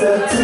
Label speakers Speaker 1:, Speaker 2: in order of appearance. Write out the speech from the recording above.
Speaker 1: сердце